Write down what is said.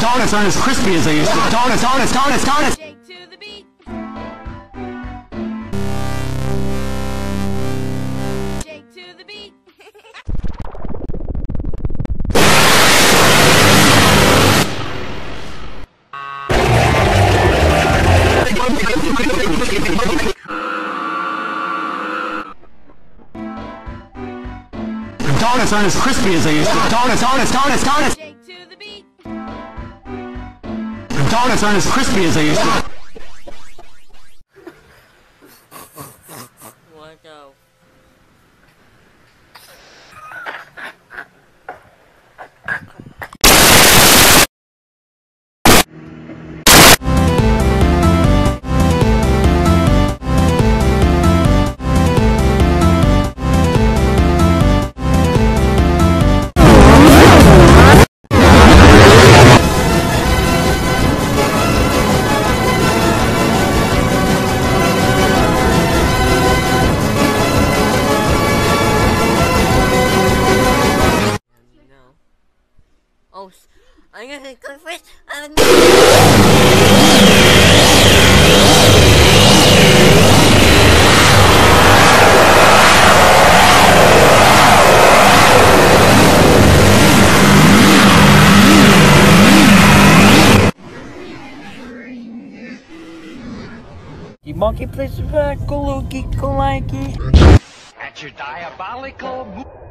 Donuts aren't as crispy as they used to. Donuts, donuts, donuts, donuts! Donuts aren't as crispy as they used to. Donuts, donuts, donuts, donuts! The. Donuts aren't as crispy as they used to. S- I'm gonna go first. I'm The monkey plays back, Kaluki, Kalanki. At your diabolical mo-